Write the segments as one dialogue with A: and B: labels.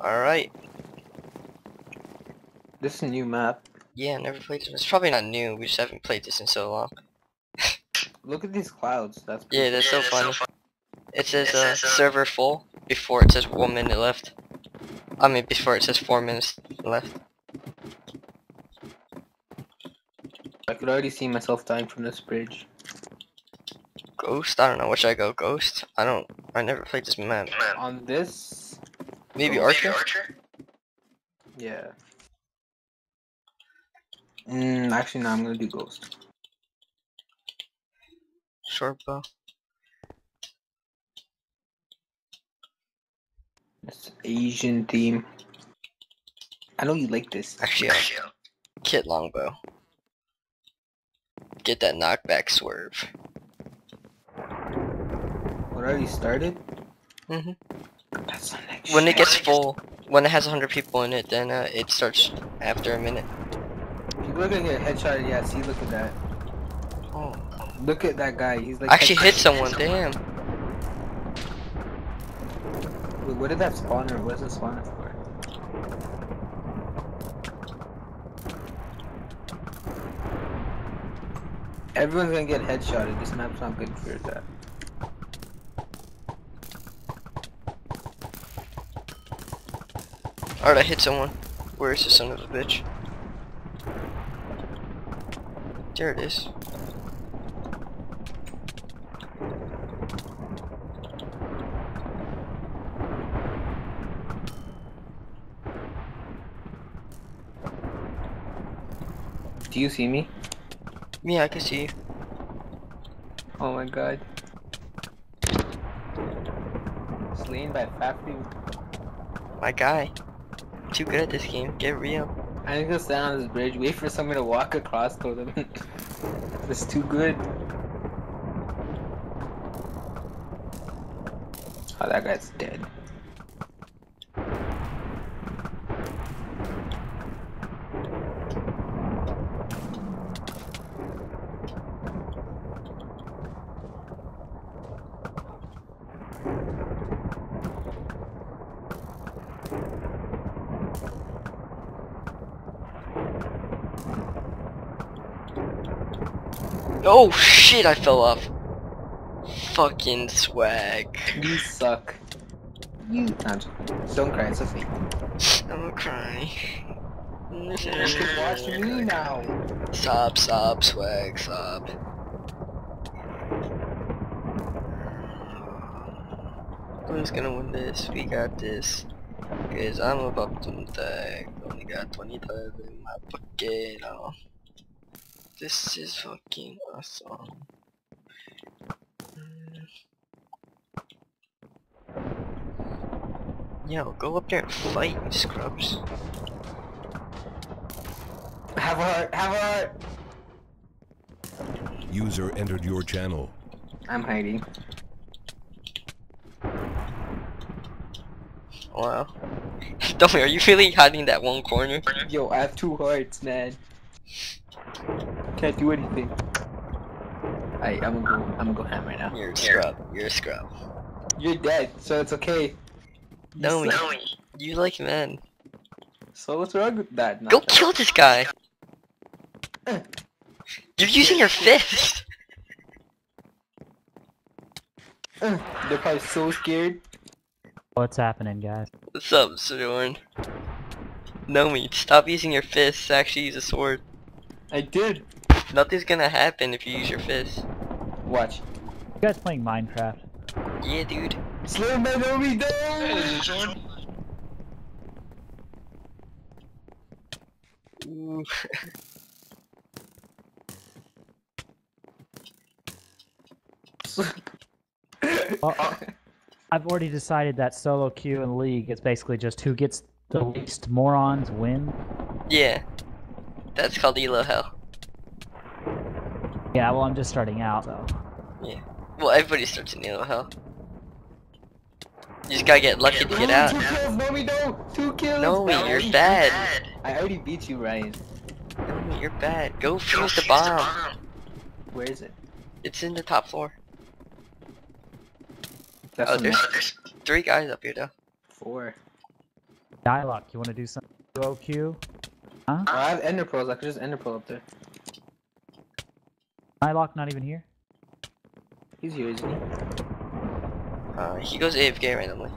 A: Alright.
B: This is a new map.
A: Yeah, never played this. It's probably not new. We just haven't played this in so long.
B: Look at these clouds. That's
A: Yeah, that's
C: Yeah,
A: so
C: that's so
A: funny. It says uh, server full before it says one minute left. I mean, before it says four minutes left.
B: I could already see myself dying from this bridge.
A: Ghost? I don't know. Which I go? Ghost? I don't. I never played this map.
C: Man.
B: On this,
A: Maybe
C: Maybe
A: Archer?
C: Archer?
B: yeah. Mm, actually, no. I'm gonna do ghost.
A: Short bow.
B: It's Asian theme. I know you like this.
A: Actually,
C: Actually,
A: Kit Longbow. Get that knockback swerve.
B: What already started?
A: hmm
B: That's the next.
A: When it gets full, when it has 100 people in it, then uh, it starts after a minute.
B: If you look at get headshot, yeah. See, look at that.
A: Oh.
B: Look at that guy. He's like.
A: I actually hit
B: headshot-
A: someone, damn.
B: Wait, what did that spawner? What's the spawner for? Everyone's gonna get headshotted. This map's not good for that.
A: Alright, I hit someone. Where is the son of a bitch? There it is.
B: Do you see me?
A: Yeah, I can see you.
B: Oh my god. Slain by Faffy.
A: My guy. Too good at this game. Get real.
B: I'm gonna stand on this bridge, wait for someone to walk across to them. It's too good. Oh, that guy's dead.
A: Oh shit, I fell off. Fucking swag.
B: You suck. You. Nah, I'm don't cry, it's okay.
A: I'm crying.
B: You can watch me now.
A: Sob, sob, swag, sob. Who's gonna win this? We got this. Cause I'm about to tag. Only got 25 in my pocket. Oh. This is fucking awesome. Mm. Yo, go up there and fight, you scrubs.
B: Have a heart, have a heart.
D: User entered your channel.
B: I'm hiding.
A: Wow. Dummy, are you really hiding that one corner?
B: Yo, I have two hearts, man. Can't do anything. I, I'm gonna go. I'm gonna go ham right now.
A: You're a scrub. You're a scrub.
B: You're dead, so it's okay. You
A: No,
B: suck.
C: No,
A: You like men.
B: So what's wrong with that?
A: Go
B: Nothing.
A: kill this guy! You're using your fist!
B: Uh, They're probably so scared.
E: What's happening, guys?
A: What's up, Sidorn? Nomi, stop using your fists, actually use a sword.
B: I did.
A: Nothing's gonna happen if you use your fist.
B: Watch.
E: You guys playing Minecraft?
A: Yeah, dude.
B: Slow man, no me
C: Hey,
B: down.
C: this is Jordan.
A: Ooh.
E: Well, I've already decided that solo queue and league is basically just who gets the least morons win.
A: yeah. That's called Elo Hell.
E: Yeah, well, I'm just starting out though. Yeah.
A: Well, everybody starts in Elo Hell. You just gotta get lucky to get out.
B: Two kills, Nomi don't. Two kills.
A: No,
B: I
A: you're
B: already-
A: bad.
B: I already beat you, Ryan.
A: No, you're bad. Go
C: Go
A: fuse the bomb.
B: Where is it?
A: It's in the top floor.
B: That's
A: Oh, there's-
C: there's
A: Three guys up here though.
B: four.
E: Dialogue, you want to do some OQ?
B: I have ender pearls. I could just ender pearl up there.
E: Dialogue not even here?
B: He's here, isn't he?
A: Uh, he goes AFK randomly.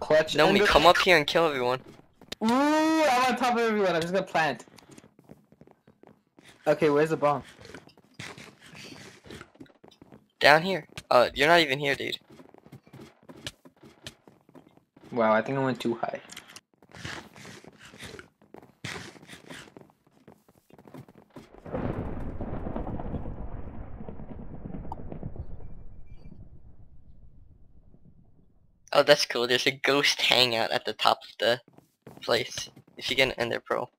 B: Clutch.
A: No,
B: we
A: come up here and kill everyone.
B: Ooh, I'm on top of everyone. I'm just gonna plant. Okay, where's the bomb?
A: Down here. Uh, you're not even here, dude.
B: Wow, I think I went too high.
A: Oh, that's cool. There's a ghost hangout at the top of the place. If you get an Ender pearl.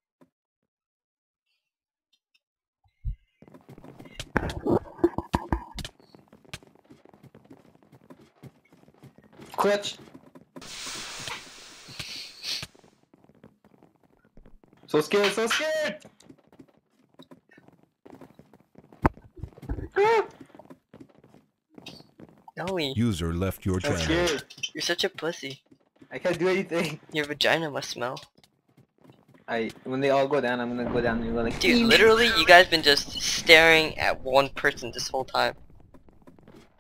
B: Clutch. So scared, so scared.
D: User left your
B: I'm
D: channel.
B: scared.
A: you're such a pussy.
B: I can't do anything.
A: Your vagina must smell.
B: I when they all go down, I'm gonna go down and go like.
A: Dude, literally, you guys been just staring at one person this whole time.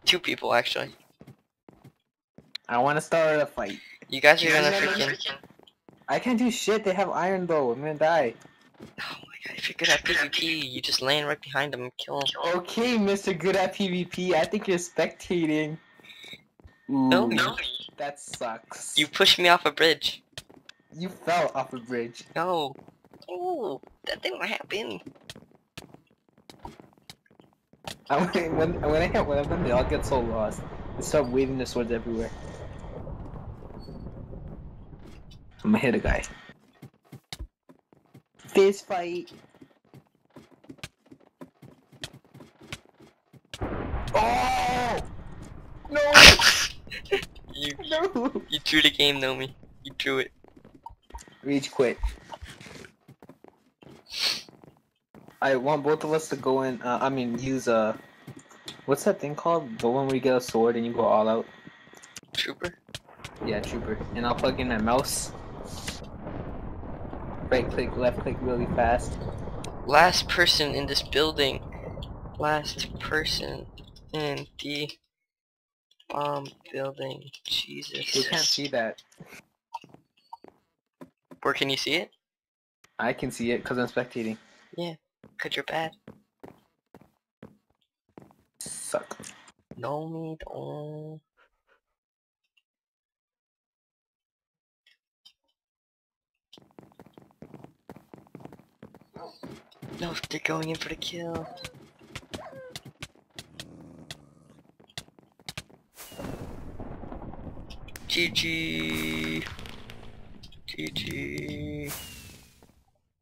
A: Two people, actually.
B: I want to start a fight.
A: You guys are gonna
B: Yeah, no, no,
A: freaking...
B: I can't do shit. They have iron though. I'm gonna die.
A: Oh my god, if you're good at PvP, you just land right behind them and kill them.
B: Okay, Mr. Good at PvP. I think you're spectating. Ooh,
A: No, no.
B: That sucks.
A: You pushed me off a bridge.
B: you fell off a bridge.
A: No. Oh, that didn't happen.
B: I, when when I hit one of them, they all get so lost. They start waving their swords everywhere. I'm gonna hit a guy. Fist fight. Oh! No!
A: You drew the game, Nomi. You drew it.
B: Reach quit. I want both of us to go in. Uh, I mean, use uh, what's that thing called? The one where you get a sword and you go all out.
A: Trooper?
B: Yeah, trooper. And I'll plug in my mouse. Right click, left click really fast.
A: Last person in this building. Last person in the bomb building. Jesus.
B: You can't see that.
A: Where can you see it?
B: I can see it because I'm spectating.
A: Yeah, Cause you're bad.
B: Suck.
A: Nomi don't. No, they're going in for the kill. GG. GG.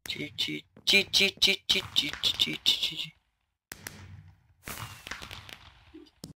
A: GG. GG. GG. GG. GG.